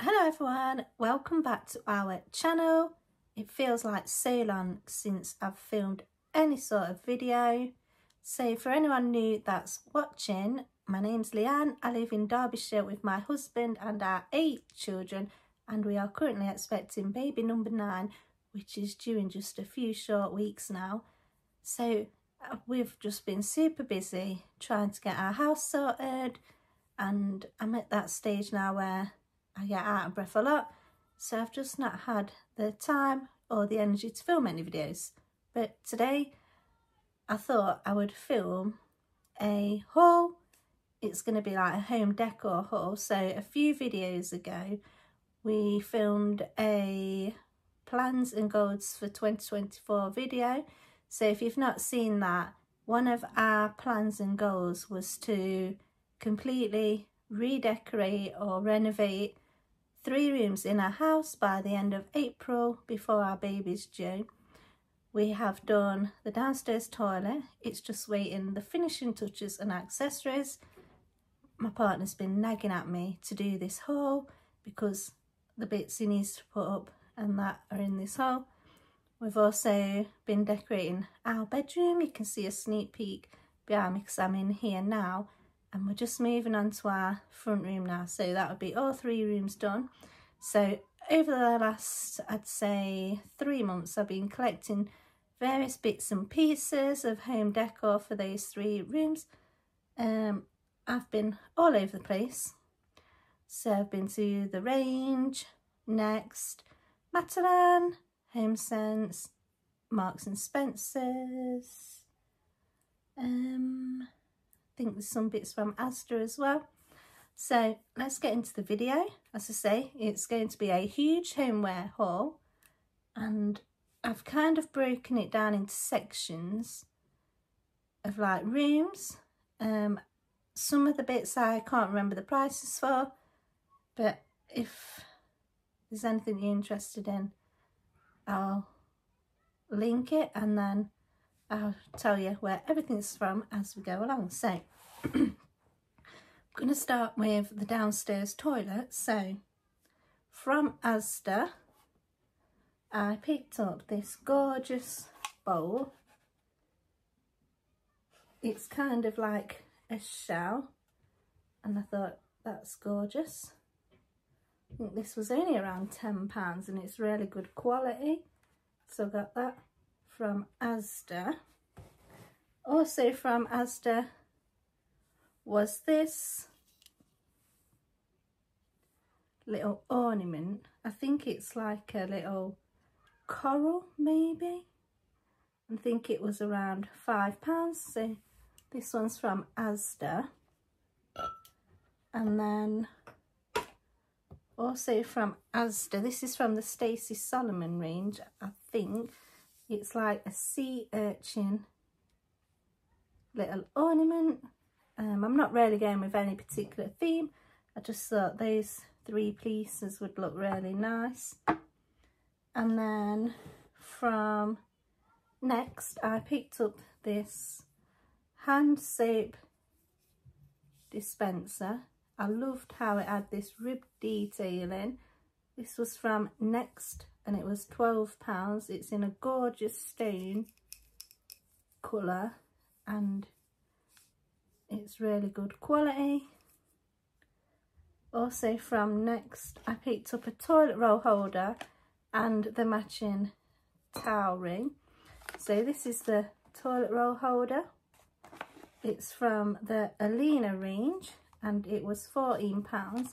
Hello everyone, welcome back to our channel. It feels like so long since I've filmed any sort of video. So for anyone new that's watching, my name's Leanne. I live in Derbyshire with my husband and our eight children and we are currently expecting baby number nine which is due in just a few short weeks now. So uh, we've just been super busy trying to get our house sorted and I'm at that stage now where I get out of breath a lot so I've just not had the time or the energy to film any videos. But today I thought I would film a haul it's going to be like a home decor haul so a few videos ago we filmed a plans and goals for 2024 video. So if you've not seen that one of our plans and goals was to completely redecorate or renovate three rooms in our house by the end of April before our baby's due. We have done the downstairs toilet. It's just waiting the finishing touches and accessories. My partner's been nagging at me to do this haul because the bits he needs to put up and that are in this haul. We've also been decorating our bedroom. You can see a sneak peek behind me because I'm in here now and we're just moving on to our front room now. So that would be all three rooms done. So over the last I'd say three months I've been collecting various bits and pieces of home decor for those three rooms. Um I've been all over the place. So I've been to the range next Matalan Home Sense Marks and Spencer's. Um think there's some bits from Asda as well. So let's get into the video. As I say, it's going to be a huge homeware haul and I've kind of broken it down into sections of like rooms. Um, some of the bits I can't remember the prices for, but if there's anything you're interested in, I'll link it and then I'll tell you where everything's from as we go along. So, I'm going to start with the downstairs toilet. So, from Asda, I picked up this gorgeous bowl. It's kind of like a shell, and I thought that's gorgeous. I think this was only around £10 and it's really good quality. So I got that from Asda. Also from Asda was this little ornament. I think it's like a little coral maybe. I think it was around five pounds. So this one's from Asda. And then also from Asda, this is from the Stacey Solomon range, I think. It's like a sea urchin little ornament. Um, I'm not really going with any particular theme. I just thought those three pieces would look really nice. And then from next, I picked up this hand soap dispenser. I loved how it had this rib detailing. This was from Next and it was £12. It's in a gorgeous stone colour and it's really good quality. Also from Next, I picked up a toilet roll holder and the matching towel ring. So this is the toilet roll holder. It's from the Alina range and it was £14.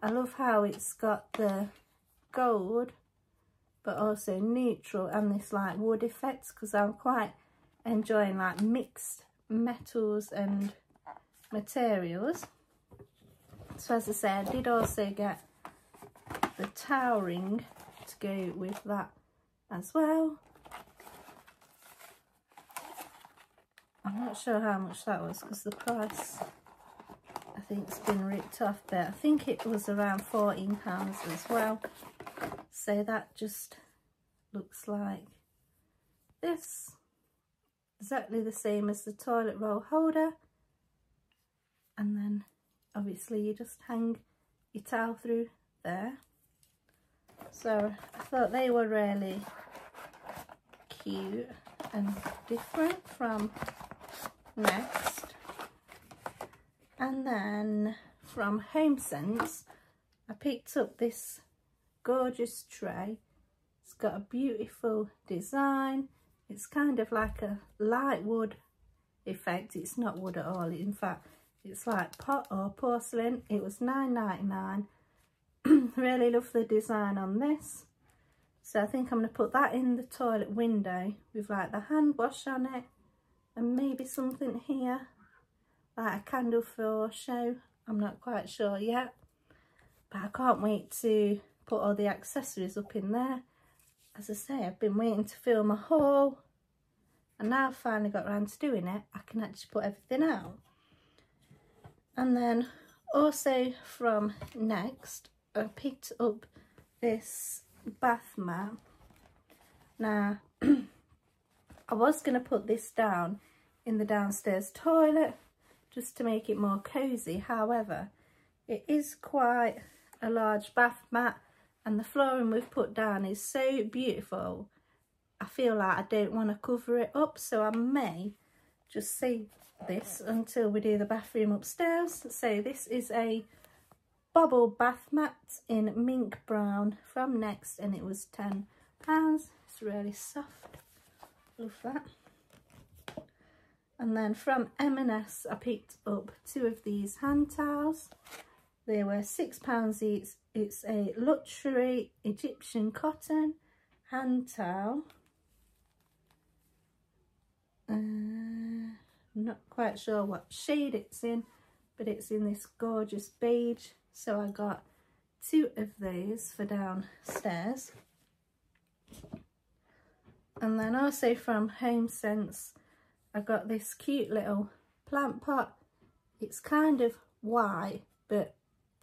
I love how it's got the gold but also neutral and this like wood effects because I'm quite enjoying like mixed metals and materials. So as I said, I did also get the towel ring to go with that as well. I'm not sure how much that was because the price I think it's been ripped off but I think it was around £14 as well. So that just looks like this. Exactly the same as the toilet roll holder. And then obviously you just hang your towel through there. So I thought they were really cute and different from Next. And then from HomeSense, I picked up this gorgeous tray. It's got a beautiful design. It's kind of like a light wood effect. It's not wood at all. In fact, it's like pot or porcelain. It was nine ninety nine. really love the design on this. So I think I'm going to put that in the toilet window with like the hand wash on it and maybe something here like a candle for show I'm not quite sure yet but I can't wait to put all the accessories up in there. As I say I've been waiting to film a haul. And now I've finally got around to doing it I can actually put everything out. And then also from Next I picked up this bath mat. Now I was going to put this down in the downstairs toilet just to make it more cosy. However, it is quite a large bath mat and the flooring we've put down is so beautiful. I feel like I don't want to cover it up so I may just save this until we do the bathroom upstairs. So this is a bubble bath mat in mink brown from Next and it was £10. It's really soft. Love that. And then from M&S, I picked up two of these hand towels. They were £6 each. It's a luxury Egyptian cotton hand towel. Uh, not quite sure what shade it's in, but it's in this gorgeous beige. So I got two of those for downstairs. And then also from HomeSense, I got this cute little plant pot. It's kind of white, but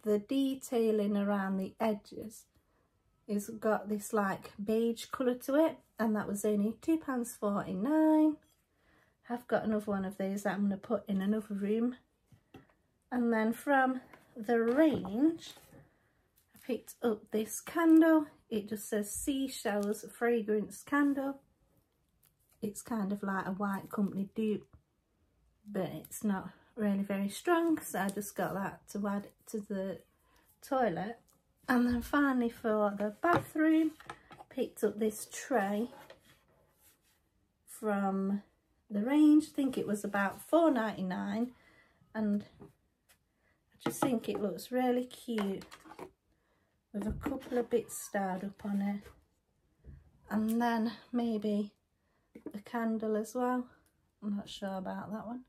the detailing around the edges is got this like beige colour to it and that was only £2.49. I've got another one of these that I'm going to put in another room. And then from the range, I picked up this candle. It just says Seashells Fragrance Candle it's kind of like a white company dupe but it's not really very strong so I just got that to add to the toilet and then finally for the bathroom picked up this tray from the range I think it was about 4.99 and I just think it looks really cute with a couple of bits starred up on it and then maybe a candle as well. I'm not sure about that one.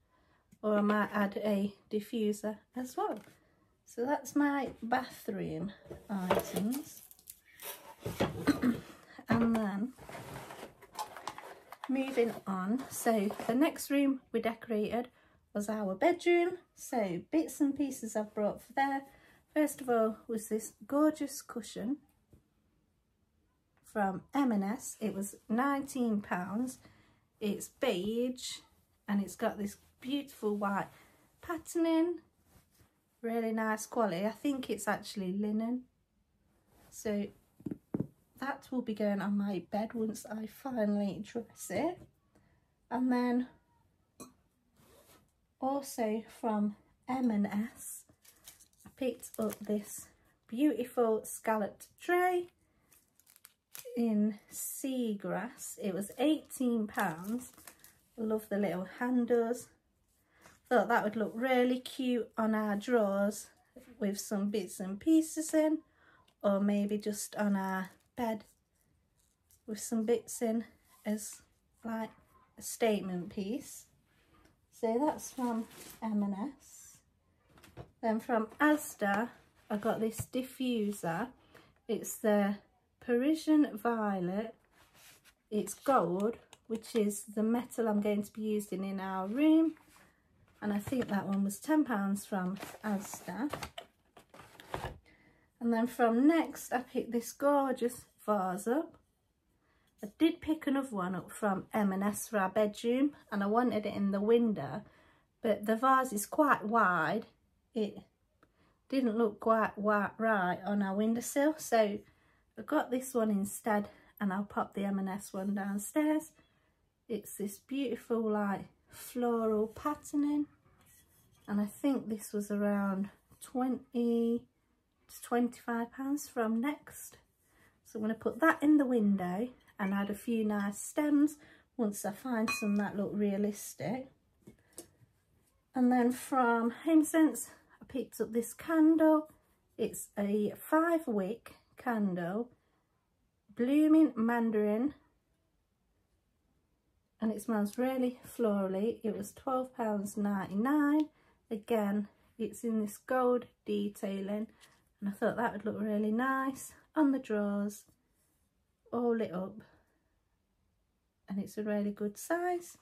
Or I might add a diffuser as well. So that's my bathroom items. and then moving on. So the next room we decorated was our bedroom. So bits and pieces I've brought for there. First of all was this gorgeous cushion from M&S. It was £19. It's beige and it's got this beautiful white patterning. Really nice quality. I think it's actually linen. So that will be going on my bed once I finally dress it. And then also from M&S, I picked up this beautiful scalloped tray in Seagrass. It was £18. Love the little handles. Thought that would look really cute on our drawers with some bits and pieces in or maybe just on our bed with some bits in as like a statement piece. So that's from M&S. Then from Asda, I got this diffuser. It's the Parisian Violet. It's gold, which is the metal I'm going to be using in our room. And I think that one was £10 from Asda. And then from Next, I picked this gorgeous vase up. I did pick another one up from M&S for our bedroom and I wanted it in the window. But the vase is quite wide. It didn't look quite right on our windowsill so I got this one instead and I'll pop the M&S one downstairs it's this beautiful like floral patterning. And I think this was around 20 to 25 pounds from Next. So I'm going to put that in the window and add a few nice stems once I find some that look realistic. And then from HomeSense I picked up this candle. It's a five wick candle blooming mandarin and it smells really florally. It was £12.99 again it's in this gold detailing and I thought that would look really nice on the drawers. All lit up and it's a really good size.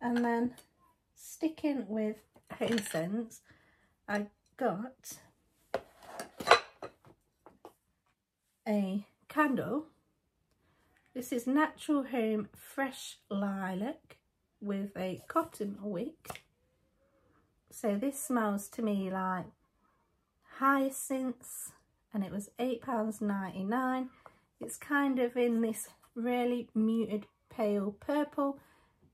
And then sticking with HomeSense I got a candle this is Natural Home Fresh Lilac with a cotton wick. So this smells to me like hyacinths and it was £8.99. It's kind of in this really muted pale purple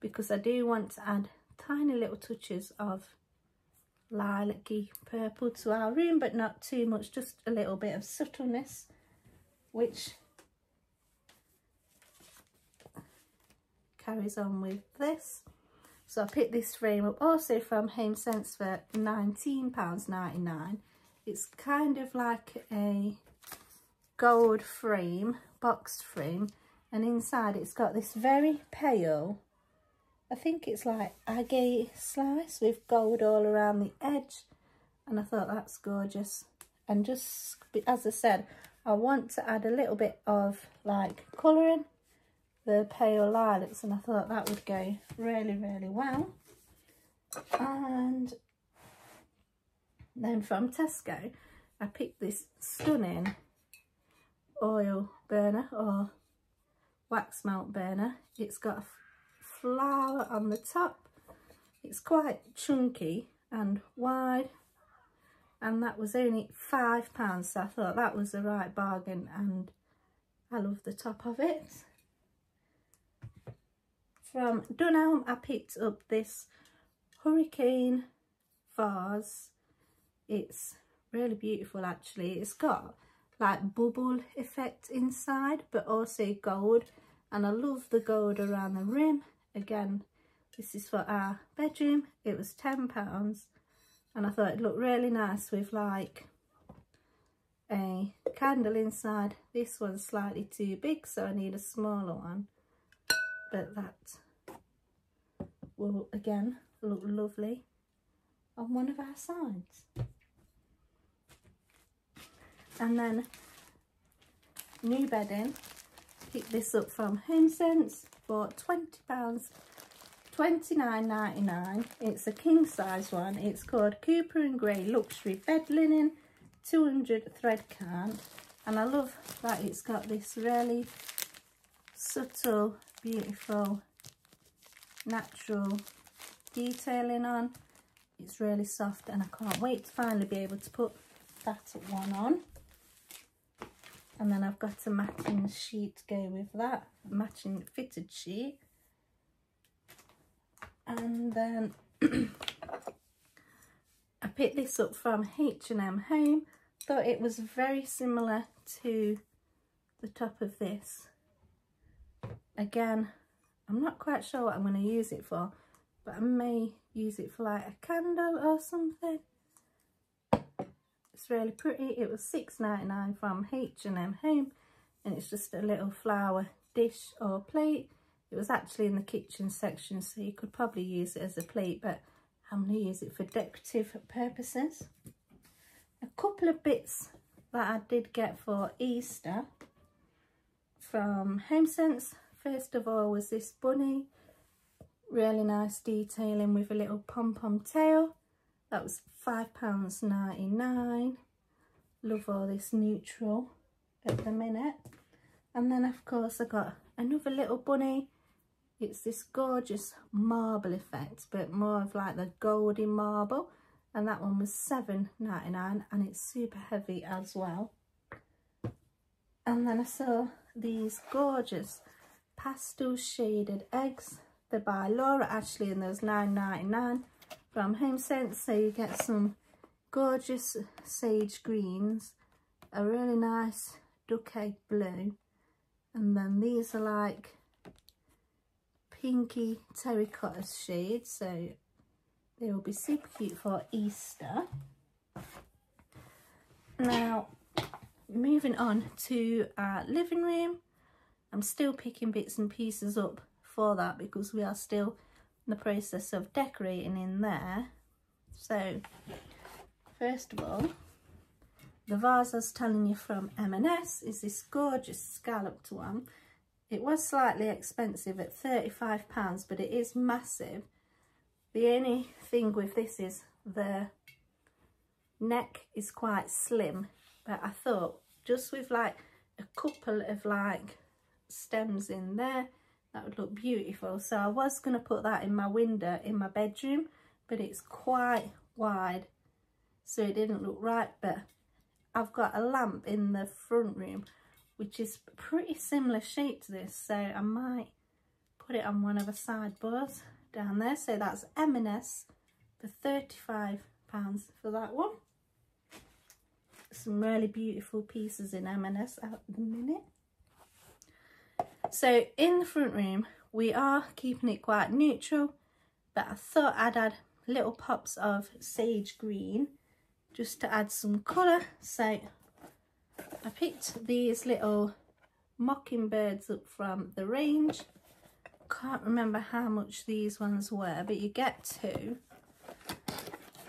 because I do want to add tiny little touches of lilac-y purple to our room but not too much, just a little bit of subtleness which carries on with this. So I picked this frame up also from Home Sense for £19.99. It's kind of like a gold frame, boxed frame, and inside it's got this very pale, I think it's like agate slice with gold all around the edge. And I thought that's gorgeous. And just, as I said, I want to add a little bit of like colouring the pale lilacs and I thought that would go really really well. And then from Tesco I picked this stunning oil burner or wax melt burner. It's got a flower on the top. It's quite chunky and wide and that was only five pounds so I thought that was the right bargain and I love the top of it from Dunelm I picked up this hurricane vase. It's really beautiful actually. It's got like bubble effect inside but also gold. And I love the gold around the rim. Again this is for our bedroom. It was 10 pounds. And I thought it looked really nice with like a candle inside. This one's slightly too big so I need a smaller one but that will again look lovely on one of our sides. And then new bedding. Pick this up from HomeSense for 20 pounds 29.99 it's a king size one. It's called Cooper and Gray luxury bed linen 200 thread count and I love that it's got this really subtle beautiful natural detailing on. It's really soft and I can't wait to finally be able to put that one on. And then I've got a matching sheet to go with that matching fitted sheet. And then I picked this up from H&M Home. Thought it was very similar to the top of this again I'm not quite sure what I'm going to use it for, but I may use it for like a candle or something. It's really pretty. It was $6.99 from H&M Home and it's just a little flower dish or plate. It was actually in the kitchen section so you could probably use it as a plate but I'm going to use it for decorative purposes. A couple of bits that I did get for Easter from HomeSense First of all was this bunny. Really nice detailing with a little pom-pom tail. That was £5.99. Love all this neutral at the minute. And then of course I got another little bunny. It's this gorgeous marble effect, but more of like the goldy marble. and that one was seven ninety nine, and it's super heavy as well. And then I saw these gorgeous pastel shaded eggs. They're by Laura Ashley and there's nine ninety nine from HomeSense. So you get some gorgeous sage greens, a really nice duck egg blue, and then these are like pinky terracotta shades. So they will be super cute for Easter. Now, moving on to our living room. I'm still picking bits and pieces up for that because we are still in the process of decorating in there. So, first of all, the vase I was telling you from M&S is this gorgeous scalloped one. It was slightly expensive at £35, but it is massive. The only thing with this is the neck is quite slim, but I thought just with like a couple of like stems in there, that would look beautiful. So I was going to put that in my window in my bedroom, but it's quite wide, so it didn't look right. But I've got a lamp in the front room, which is pretty similar shape to this, so I might put it on one of the sideboards down there. So that's M&S for £35 for that one. Some really beautiful pieces in M&S at the minute. So in the front room, we are keeping it quite neutral, but I thought I'd add little pops of sage green just to add some colour. So I picked these little mockingbirds up from the range can't remember how much these ones were, but you get two.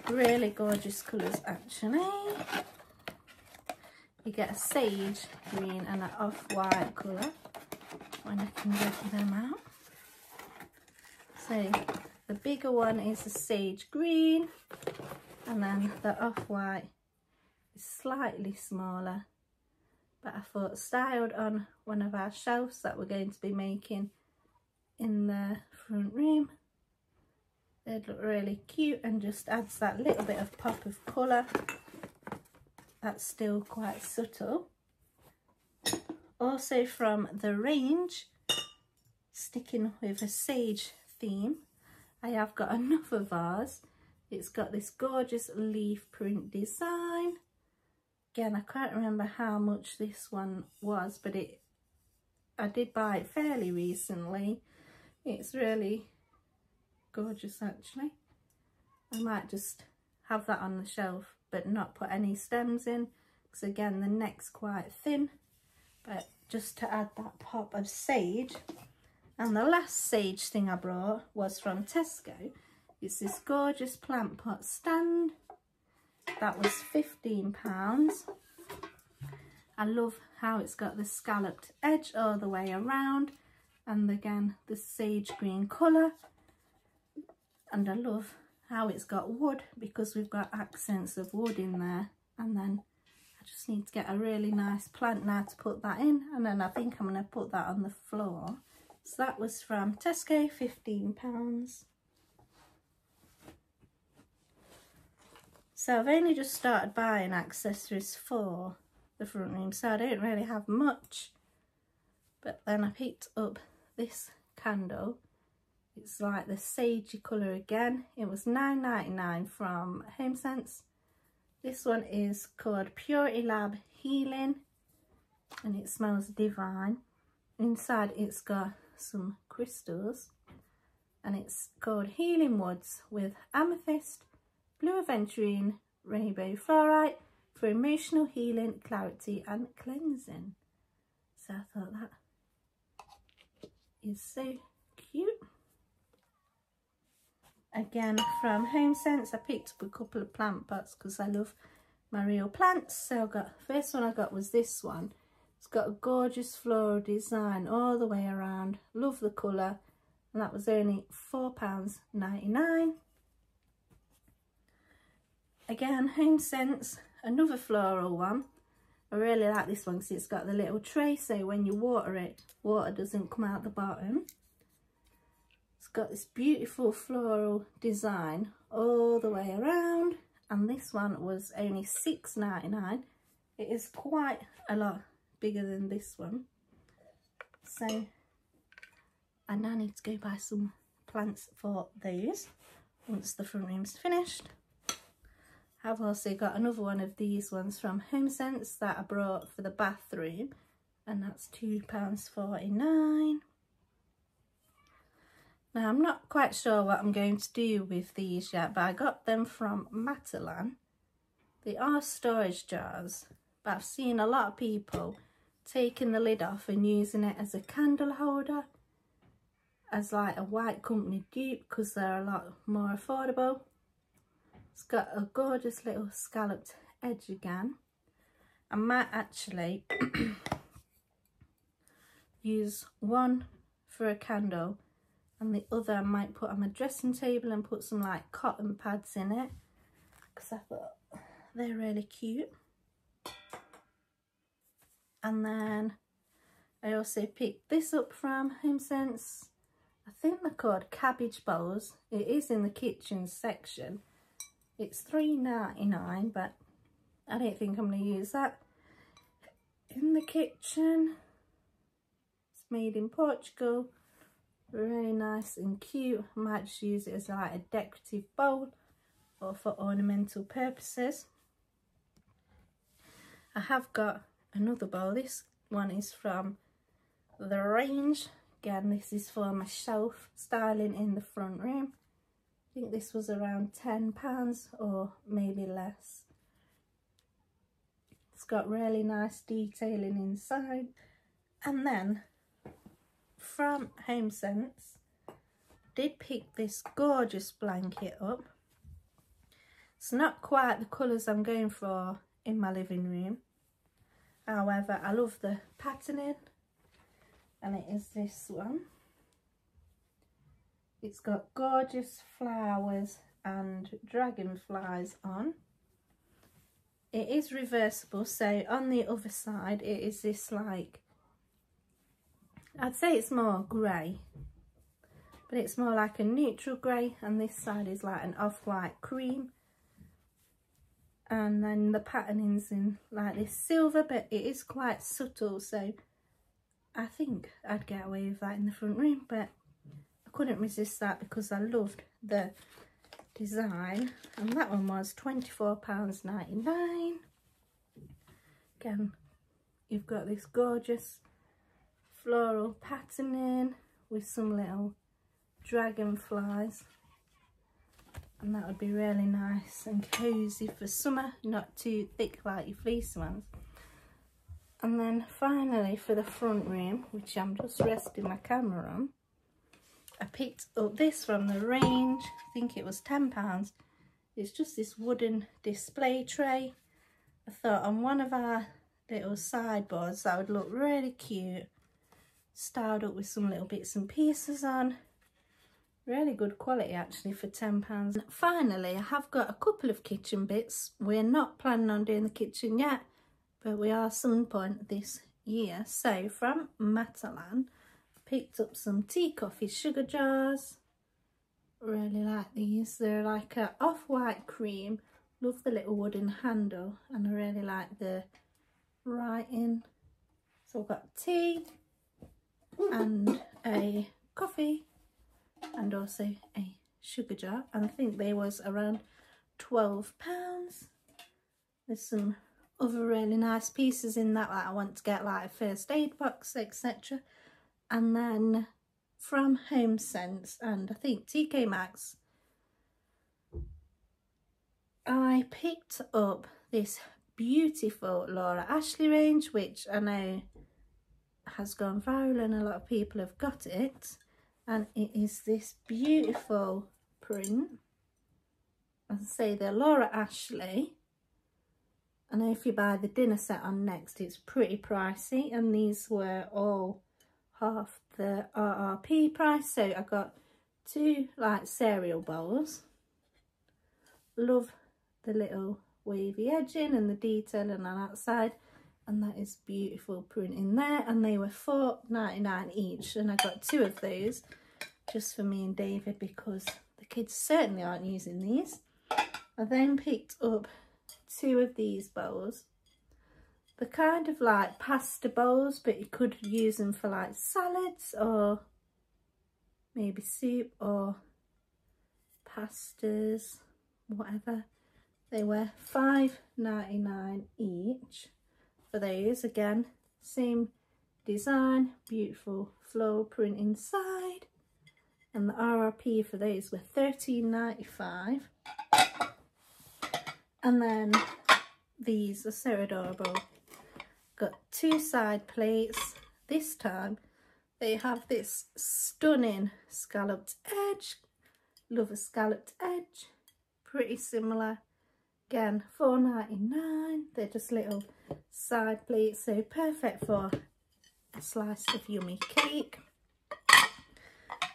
Really gorgeous colours actually. You get a sage green and an off-white colour when I can get them out. So the bigger one is a sage green and then the off-white is slightly smaller but I thought styled on one of our shelves that we're going to be making in the front room. They'd look really cute and just adds that little bit of pop of colour. That's still quite subtle. Also from the range, sticking with a sage theme, I have got another vase. It's got this gorgeous leaf print design. Again, I can't remember how much this one was, but it I did buy it fairly recently it's really gorgeous actually. I might just have that on the shelf but not put any stems in because again the neck's quite thin but just to add that pop of sage and the last sage thing I brought was from Tesco. It's this gorgeous plant pot stand. That was 15 pounds. I love how it's got the scalloped edge all the way around and again the sage green colour. And I love how it's got wood because we've got accents of wood in there and then I just need to get a really nice plant now to put that in and then I think I'm going to put that on the floor so that was from Tesco £15 so I've only just started buying accessories for the front room so I don't really have much but then I picked up this candle. It's like the sagey colour again. It was nine ninety nine from HomeSense. This one is called Purity Lab Healing and it smells divine. Inside it's got some crystals and it's called Healing Woods with amethyst, blue aventurine, rainbow fluorite for emotional healing, clarity and cleansing. So I thought that is so cute. Again, from Home Sense. I picked up a couple of plant pots because I love my real plants. So I got first one I got was this one. It's got a gorgeous floral design all the way around. Love the colour. And that was only £4.99. Again, HomeSense, another floral one. I really like this one because it's got the little tray so when you water it, water doesn't come out the bottom. Got this beautiful floral design all the way around and this one was only six ninety nine. It is quite a lot bigger than this one. So I now need to go buy some plants for those once the front room's finished. I've also got another one of these ones from HomeSense that I brought for the bathroom and that's £2.49. Now I'm not quite sure what I'm going to do with these yet but I got them from Matalan. They are storage jars but I've seen a lot of people taking the lid off and using it as a candle holder as like a white company dupe because they're a lot more affordable it's got a gorgeous little scalloped edge again. I might actually use one for a candle and the other I might put on my dressing table and put some like cotton pads in it because I thought they're really cute. And then I also picked this up from HomeSense. I think they're called cabbage bowls. It is in the kitchen section it's three ninety nine, but I don't think I'm going to use that in the kitchen. It's made in Portugal. Really nice and cute. Might just use it as like a decorative bowl or for ornamental purposes. I have got another bowl. This one is from The Range. Again, this is for my shelf styling in the front room. I think this was around £10 or maybe less. It's got really nice detailing inside. And then from HomeSense, did pick this gorgeous blanket up. It's not quite the colours I'm going for in my living room. However, I love the patterning and it is this one. It's got gorgeous flowers and dragonflies on. It is reversible, so on the other side it is this like, I'd say it's more grey, but it's more like a neutral grey and this side is like an off-white cream. And then the patterning's in like this silver, but it is quite subtle, so I think I'd get away with that in the front room, but I couldn't resist that because I loved the design and that one was £24.99 again you've got this gorgeous floral patterning with some little dragonflies and that would be really nice and cozy for summer not too thick like your fleece ones and then finally for the front room which I'm just resting my camera on I picked up this from the range. I think it was £10. It's just this wooden display tray. I thought on one of our little sideboards that would look really cute. Styled up with some little bits and pieces on. Really good quality actually for £10. Finally, I have got a couple of kitchen bits. We're not planning on doing the kitchen yet, but we are some point this year. So from Matalan, picked up some tea coffee sugar jars. Really like these. They're like a off-white cream. Love the little wooden handle and I really like the writing. So I've got tea and a coffee and also a sugar jar. And I think they was around 12 pounds. There's some other really nice pieces in that like I want to get like a first aid box etc and then from Home Sense and I think TK Maxx I picked up this beautiful Laura Ashley range which I know has gone viral and a lot of people have got it and it is this beautiful print as I say they're Laura Ashley I know if you buy the dinner set on next it's pretty pricey and these were all half the RRP price. So I got two like cereal bowls. Love the little wavy edging and the detailing on that side. And that is beautiful print in there. And they were four ninety nine each. And I got two of those just for me and David because the kids certainly aren't using these. I then picked up two of these bowls. They're kind of like pasta bowls, but you could use them for like salads or maybe soup or pastas, whatever. They were five ninety nine each for those. Again, same design, beautiful flow print inside. And the RRP for these were thirteen ninety five. And then these are so adorable. Got two side plates. This time they have this stunning scalloped edge. Love a scalloped edge. Pretty similar. Again, four ninety nine. They're just little side plates, so perfect for a slice of yummy cake.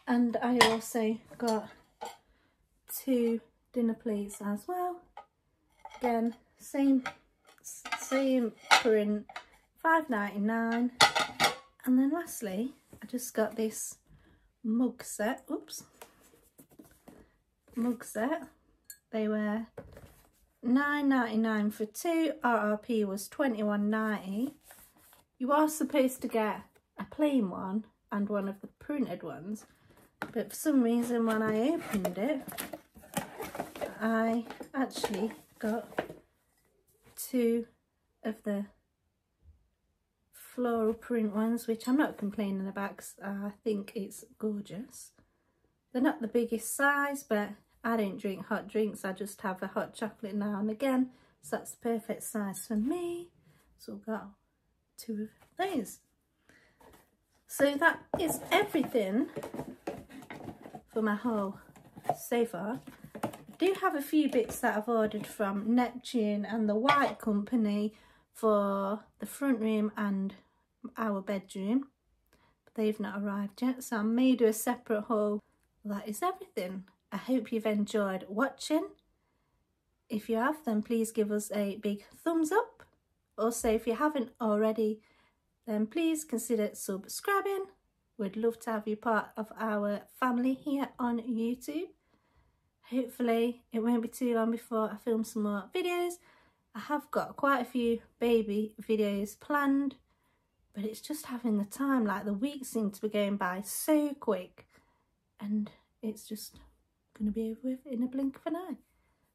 And I also got two dinner plates as well. Again same same print 5.99 and then lastly I just got this mug set. Oops. Mug set. They were 9.99 for two RRP was 21.90 you are supposed to get a plain one and one of the printed ones but for some reason when I opened it I actually got two of the floral print ones, which I'm not complaining about because I think it's gorgeous. They're not the biggest size, but I don't drink hot drinks. I just have a hot chocolate now and again. So that's the perfect size for me. So I've got two of those. So that is everything for my haul so far I do have a few bits that I've ordered from Neptune and the White Company for the front room and our bedroom. But they've not arrived yet, so I may do a separate haul. That is everything. I hope you've enjoyed watching. If you have, then please give us a big thumbs up. Also, if you haven't already, then please consider subscribing. We'd love to have you part of our family here on YouTube hopefully it won't be too long before I film some more videos. I have got quite a few baby videos planned, but it's just having the time, like the weeks seem to be going by so quick and it's just going to be over with in a blink of an eye.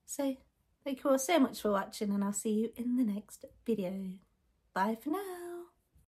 So thank you all so much for watching and I'll see you in the next video. Bye for now.